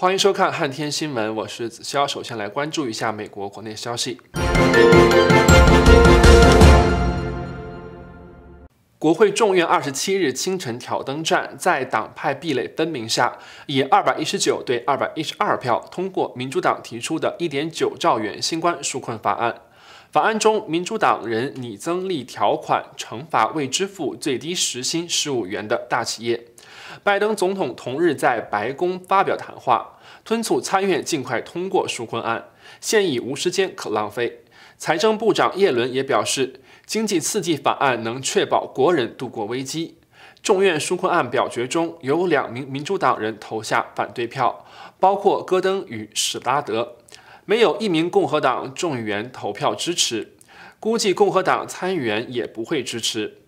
欢迎收看汉天新闻，我是子潇。首先来关注一下美国国内消息。国会众院二十七日清晨挑灯战，在党派壁垒分明下，以二百一十九对二百一十二票通过民主党提出的一点九兆元新冠纾困法案。法案中，民主党人拟增立条款，惩罚未支付最低时薪十五元的大企业。拜登总统同日在白宫发表谈话，敦促参院尽快通过纾困案，现已无时间可浪费。财政部长耶伦也表示。经济刺激法案能确保国人度过危机。众院纾困案表决中有两名民主党人投下反对票，包括戈登与史拉德，没有一名共和党众议员投票支持。估计共和党参议员也不会支持。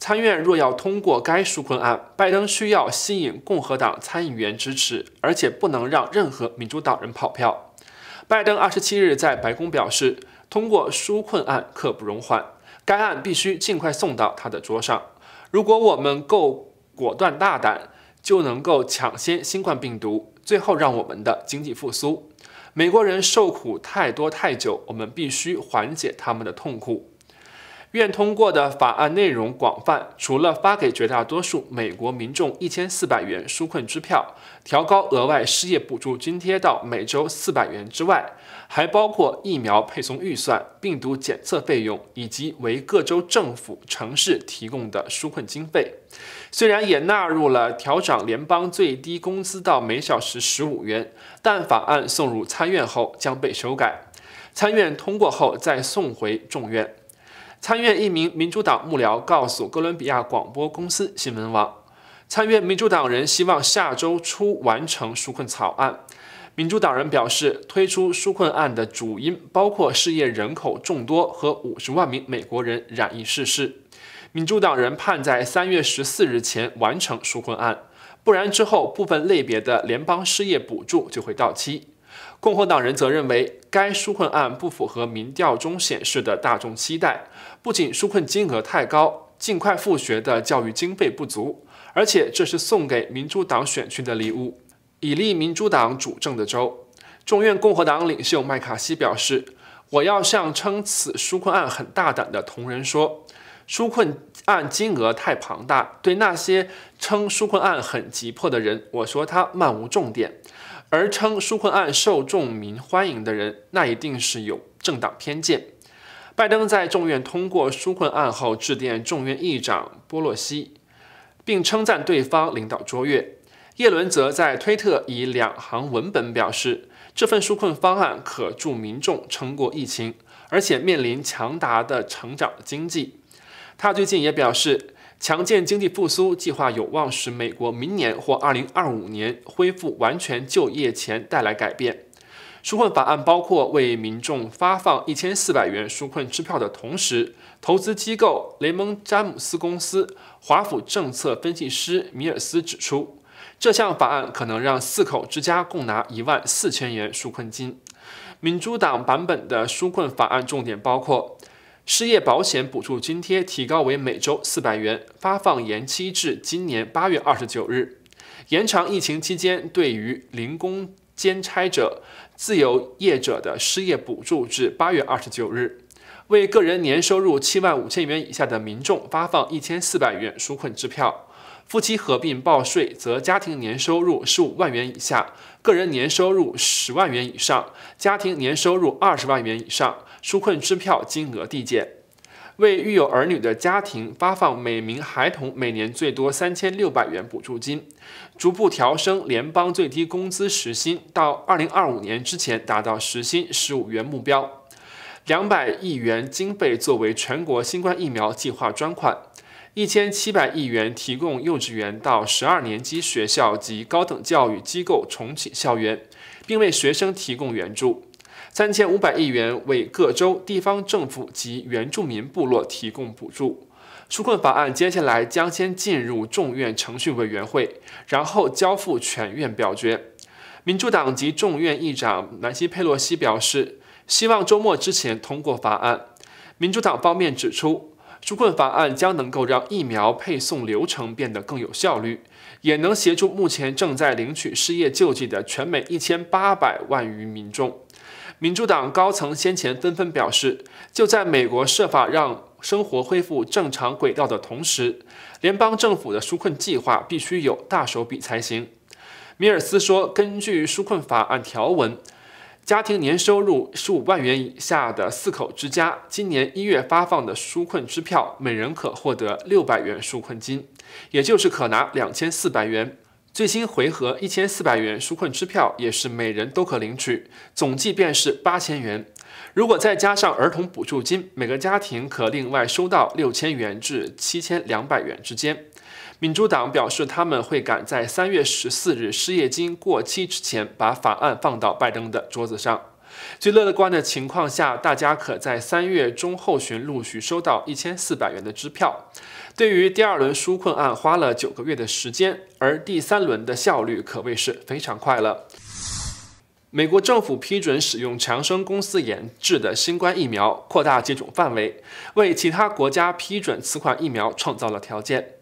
参院若要通过该纾困案，拜登需要吸引共和党参议员支持，而且不能让任何民主党人跑票。拜登二十七日在白宫表示，通过纾困案刻不容缓。该案必须尽快送到他的桌上。如果我们够果断大胆，就能够抢先新冠病毒，最后让我们的经济复苏。美国人受苦太多太久，我们必须缓解他们的痛苦。院通过的法案内容广泛，除了发给绝大多数美国民众一千四百元纾困支票，调高额外失业补助津贴到每周四百元之外，还包括疫苗配送预算、病毒检测费用以及为各州政府、城市提供的纾困经费。虽然也纳入了调整联邦最低工资到每小时十五元，但法案送入参院后将被修改，参院通过后再送回众院。参院一名民主党幕僚告诉哥伦比亚广播公司新闻网，参院民主党人希望下周初完成纾困草案。民主党人表示，推出纾困案的主因包括失业人口众多和五十万名美国人染疫逝世。民主党人盼在三月十四日前完成纾困案，不然之后部分类别的联邦失业补助就会到期。共和党人则认为，该纾困案不符合民调中显示的大众期待。不仅纾困金额太高，尽快复学的教育经费不足，而且这是送给民主党选区的礼物。以利民主党主政的州，众院共和党领袖麦卡锡表示：“我要向称此纾困案很大胆的同仁说，纾困案金额太庞大，对那些称纾困案很急迫的人，我说他漫无重点。”而称纾困案受众民欢迎的人，那一定是有政党偏见。拜登在众院通过纾困案后，致电众院议长波洛西，并称赞对方领导卓越。耶伦则在推特以两行文本表示，这份纾困方案可助民众撑过疫情，而且面临强大的成长经济。他最近也表示。强健经济复苏计划有望使美国明年或2025年恢复完全就业前带来改变。纾困法案包括为民众发放1400元纾困支票的同时，投资机构雷蒙詹姆斯公司华府政策分析师米尔斯指出，这项法案可能让四口之家共拿1万四千元纾困金。民主党版本的纾困法案重点包括。失业保险补助津贴提高为每周四百元，发放延期至今年八月二十九日。延长疫情期间对于零工兼差者、自由业者的失业补助至八月二十九日。为个人年收入七万五千元以下的民众发放一千四百元纾困支票。夫妻合并报税，则家庭年收入十五万元以下，个人年收入十万元以上，家庭年收入二十万元以上。纾困支票金额递减，为育有儿女的家庭发放每名孩童每年最多三千六百元补助金，逐步调升联邦最低工资时薪，到二零二五年之前达到时薪十五元目标。两百亿元经费作为全国新冠疫苗计划专款，一千七百亿元提供幼稚园到十二年级学校及高等教育机构重启校园，并为学生提供援助。三千五百亿元为各州、地方政府及原住民部落提供补助。纾困法案接下来将先进入众院程序委员会，然后交付全院表决。民主党籍众院议长南希·佩洛西表示，希望周末之前通过法案。民主党方面指出，纾困法案将能够让疫苗配送流程变得更有效率，也能协助目前正在领取失业救济的全美一千八百万余民众。民主党高层先前纷纷表示，就在美国设法让生活恢复正常轨道的同时，联邦政府的纾困计划必须有大手笔才行。米尔斯说，根据纾困法案条文，家庭年收入十五万元以下的四口之家，今年一月发放的纾困支票，每人可获得六百元纾困金，也就是可拿两千四百元。最新回合一千四百元纾困支票也是每人都可领取，总计便是八千元。如果再加上儿童补助金，每个家庭可另外收到六千元至七千两百元之间。民主党表示，他们会赶在三月十四日失业金过期之前，把法案放到拜登的桌子上。最乐观的情况下，大家可在三月中后旬陆续收到一千四百元的支票。对于第二轮纾困案，花了九个月的时间，而第三轮的效率可谓是非常快了。美国政府批准使用强生公司研制的新冠疫苗，扩大接种范围，为其他国家批准此款疫苗创造了条件。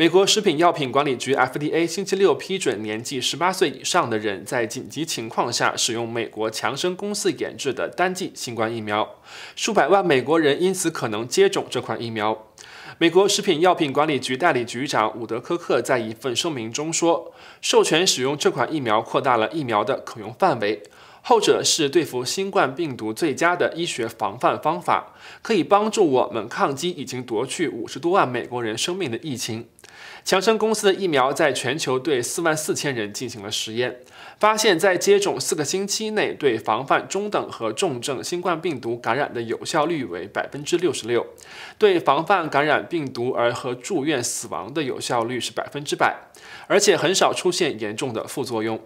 美国食品药品管理局 （FDA） 星期六批准年纪十八岁以上的人在紧急情况下使用美国强生公司研制的单剂新冠疫苗，数百万美国人因此可能接种这款疫苗。美国食品药品管理局代理局长伍德科克在一份声明中说：“授权使用这款疫苗扩大了疫苗的可用范围。”后者是对付新冠病毒最佳的医学防范方法，可以帮助我们抗击已经夺去五十多万美国人生命的疫情。强生公司的疫苗在全球对四万四千人进行了实验，发现，在接种四个星期内，对防范中等和重症新冠病毒感染的有效率为百分之六十六，对防范感染病毒而和住院死亡的有效率是百分之百，而且很少出现严重的副作用。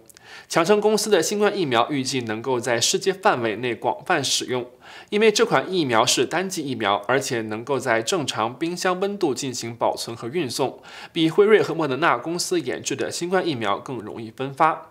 强生公司的新冠疫苗预计能够在世界范围内广泛使用，因为这款疫苗是单剂疫苗，而且能够在正常冰箱温度进行保存和运送，比辉瑞和莫德纳公司研制的新冠疫苗更容易分发。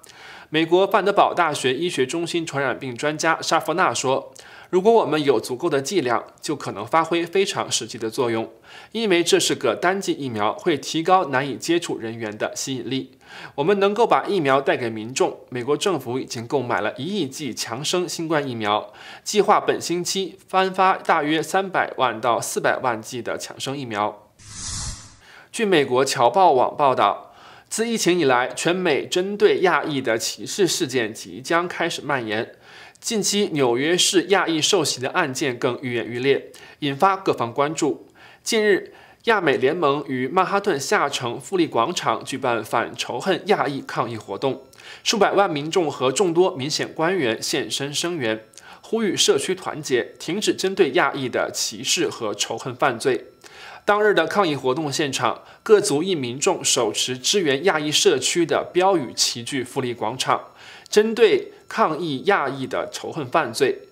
美国范德堡大学医学中心传染病专家沙弗纳说。如果我们有足够的剂量，就可能发挥非常实际的作用，因为这是个单剂疫苗，会提高难以接触人员的吸引力。我们能够把疫苗带给民众。美国政府已经购买了一亿剂强生新冠疫苗，计划本星期颁发大约三百万到四百万剂的强生疫苗。据美国侨报网报道，自疫情以来，全美针对亚裔的歧视事件即将开始蔓延。近期，纽约市亚裔受袭的案件更愈演愈烈，引发各方关注。近日，亚美联盟于曼哈顿下城富力广场举办反仇恨亚裔抗议活动，数百万民众和众多民选官员现身声援，呼吁社区团结，停止针对亚裔的歧视和仇恨犯罪。当日的抗议活动现场，各族裔民众手持支援亚裔社区的标语齐聚富力广场，针对。抗议亚裔的仇恨犯罪，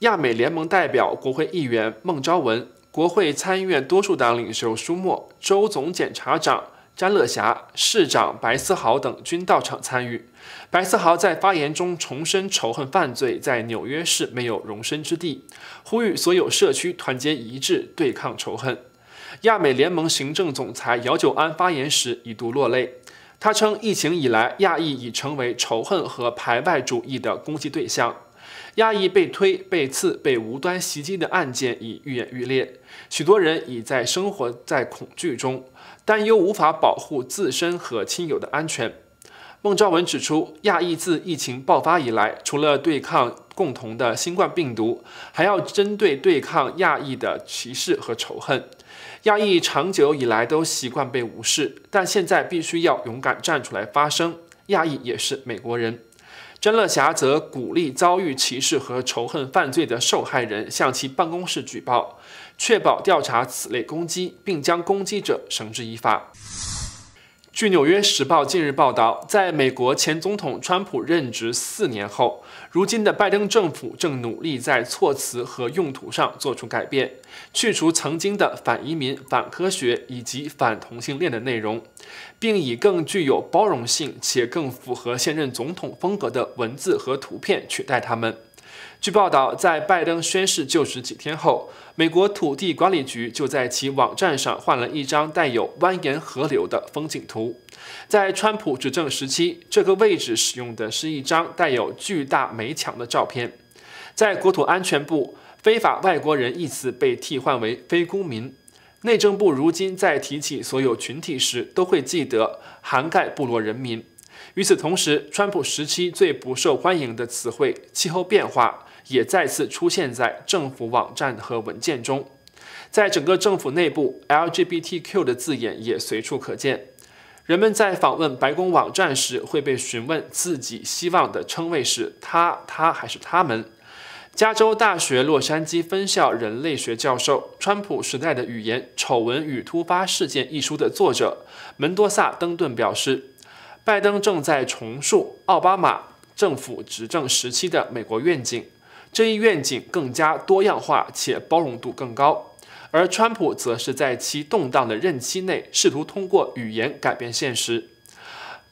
亚美联盟代表国会议员孟昭文、国会参议院多数党领袖舒默、州总检察长詹乐霞、市长白思豪等均到场参与。白思豪在发言中重申仇恨犯罪在纽约市没有容身之地，呼吁所有社区团结一致对抗仇恨。亚美联盟行政总裁姚久安发言时一度落泪。他称，疫情以来，亚裔已成为仇恨和排外主义的攻击对象。亚裔被推、被刺、被无端袭击的案件已愈演愈烈，许多人已在生活在恐惧中，担忧无法保护自身和亲友的安全。孟昭文指出，亚裔自疫情爆发以来，除了对抗共同的新冠病毒，还要针对对抗亚裔的歧视和仇恨。亚裔长久以来都习惯被无视，但现在必须要勇敢站出来发声。亚裔也是美国人。申乐霞则鼓励遭遇歧视和仇恨犯罪的受害人向其办公室举报，确保调查此类攻击，并将攻击者绳之以法。据《纽约时报》近日报道，在美国前总统川普任职四年后，如今的拜登政府正努力在措辞和用途上做出改变，去除曾经的反移民、反科学以及反同性恋的内容，并以更具有包容性且更符合现任总统风格的文字和图片取代他们。据报道，在拜登宣誓就职几天后，美国土地管理局就在其网站上换了一张带有蜿蜒河流的风景图。在川普执政时期，这个位置使用的是一张带有巨大煤墙的照片。在国土安全部，“非法外国人”一词被替换为“非公民”。内政部如今在提起所有群体时，都会记得涵盖部落人民。与此同时，川普时期最不受欢迎的词汇“气候变化”。也再次出现在政府网站和文件中，在整个政府内部，LGBTQ 的字眼也随处可见。人们在访问白宫网站时会被询问自己希望的称谓是他、他还是他们。加州大学洛杉矶分校人类学教授、《川普时代的语言：丑闻与突发事件》一书的作者门多萨·登顿表示，拜登正在重塑奥巴马政府执政时期的美国愿景。这一愿景更加多样化且包容度更高，而川普则是在其动荡的任期内试图通过语言改变现实。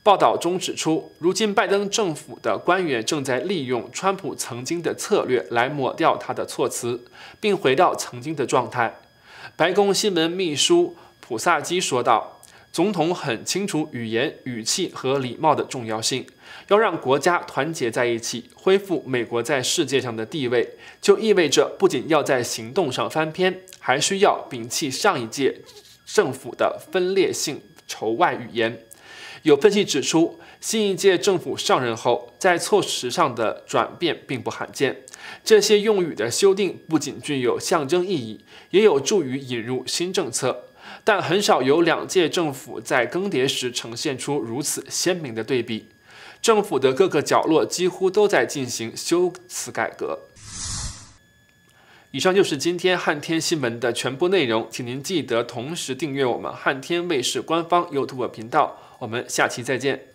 报道中指出，如今拜登政府的官员正在利用川普曾经的策略来抹掉他的措辞，并回到曾经的状态。白宫新闻秘书普萨基说道。总统很清楚语言、语气和礼貌的重要性。要让国家团结在一起，恢复美国在世界上的地位，就意味着不仅要在行动上翻篇，还需要摒弃上一届政府的分裂性仇外语言。有分析指出，新一届政府上任后，在措辞上的转变并不罕见。这些用语的修订不仅具有象征意义，也有助于引入新政策。但很少有两届政府在更迭时呈现出如此鲜明的对比。政府的各个角落几乎都在进行修辞改革。以上就是今天汉天新闻的全部内容，请您记得同时订阅我们汉天卫视官方 YouTube 频道。我们下期再见。